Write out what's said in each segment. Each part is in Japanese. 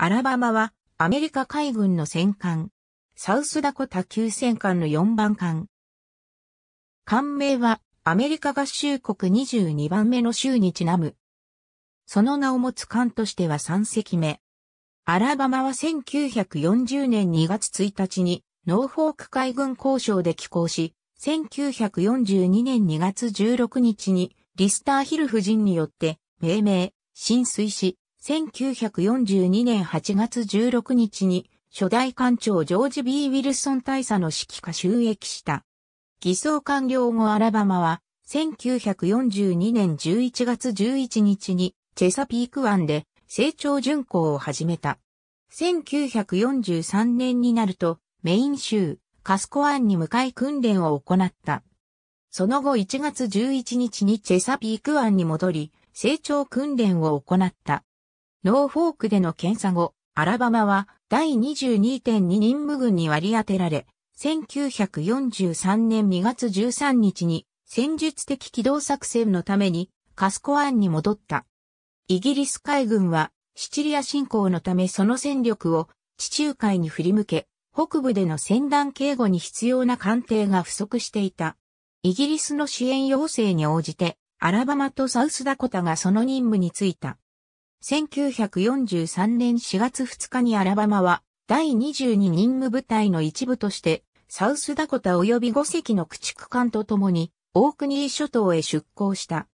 アラバマはアメリカ海軍の戦艦、サウスダコタ級戦艦の4番艦。艦名はアメリカ合衆国22番目の州にちなむ。その名を持つ艦としては3隻目。アラバマは1940年2月1日にノーフォーク海軍交渉で寄港し、1942年2月16日にリスターヒル夫人によって命名、浸水し、1942年8月16日に初代艦長ジョージ・ B・ ウィルソン大佐の指揮下収益した。偽装完了後アラバマは1942年11月11日にチェサピーク湾で成長巡航を始めた。1943年になるとメイン州カスコ湾に向かい訓練を行った。その後1月11日にチェサピーク湾に戻り成長訓練を行った。ノーフォークでの検査後、アラバマは第22.2任務軍に割り当てられ、1943年2月13日に戦術的機動作戦のためにカスコ湾に戻った。イギリス海軍はシチリア侵攻のためその戦力を地中海に振り向け、北部での戦団警護に必要な艦艇が不足していた。イギリスの支援要請に応じて、アラバマとサウスダコタがその任務に就いた。1943年4月2日にアラバマは第22任務部隊の一部としてサウスダコタ及び5隻の駆逐艦と共にオークニー諸島へ出港した。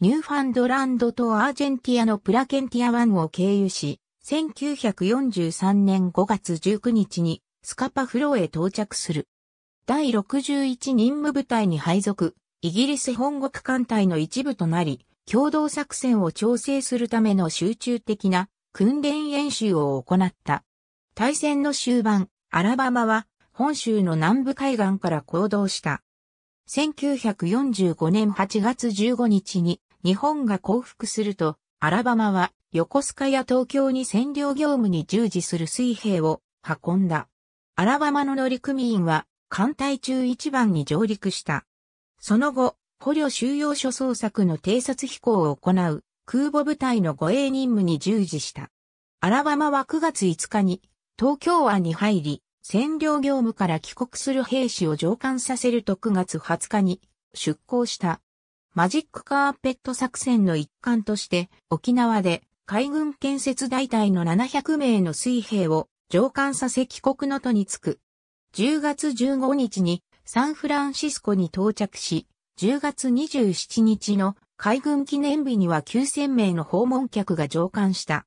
ニューファンドランドとアージェンティアのプラケンティア湾を経由し、1943年5月19日にスカパフローへ到着する。第61任務部隊に配属、イギリス本国艦隊の一部となり、共同作戦を調整するための集中的な訓練演習を行った。対戦の終盤、アラバマは本州の南部海岸から行動した。1945年8月15日に日本が降伏すると、アラバマは横須賀や東京に占領業務に従事する水兵を運んだ。アラバマの乗組員は艦隊中一番に上陸した。その後、捕虜収容所捜索の偵察飛行を行う空母部隊の護衛任務に従事した。アラバマは9月5日に東京湾に入り、占領業務から帰国する兵士を上艦させると9月20日に出港した。マジックカーペット作戦の一環として沖縄で海軍建設大隊の700名の水兵を上艦させ帰国の途に着く。10月15日にサンフランシスコに到着し、10月27日の海軍記念日には9000名の訪問客が乗艦した。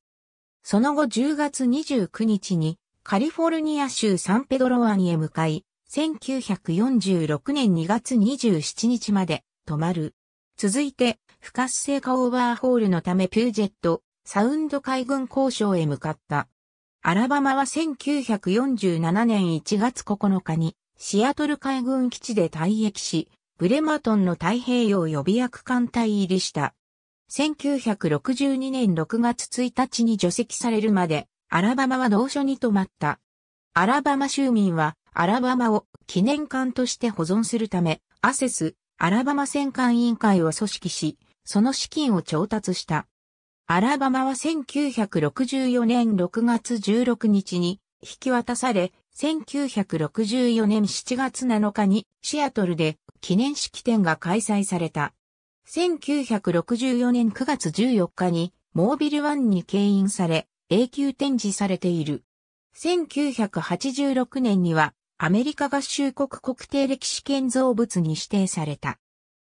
その後10月29日にカリフォルニア州サンペドロ湾へ向かい、1946年2月27日まで止まる。続いて、不活性化オーバーホールのためピュージェット、サウンド海軍交渉へ向かった。アラバマは1947年1月9日にシアトル海軍基地で退役し、ブレマトンの太平洋予備役艦隊入りした。1962年6月1日に除籍されるまで、アラバマは同所に泊まった。アラバマ州民は、アラバマを記念艦として保存するため、アセス、アラバマ戦艦委員会を組織し、その資金を調達した。アラバマは1964年6月16日に引き渡され、1964年7月7日にシアトルで記念式典が開催された。1964年9月14日にモービルワンに牽引され永久展示されている。1986年にはアメリカ合衆国国定歴史建造物に指定された。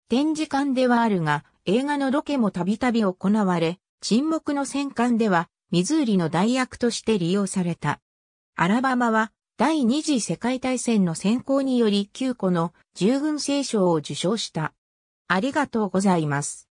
展示館ではあるが映画のロケもたびたび行われ、沈黙の戦艦ではミズーリの代役として利用された。アラバマは第二次世界大戦の選考により9個の従軍聖賞を受賞した。ありがとうございます。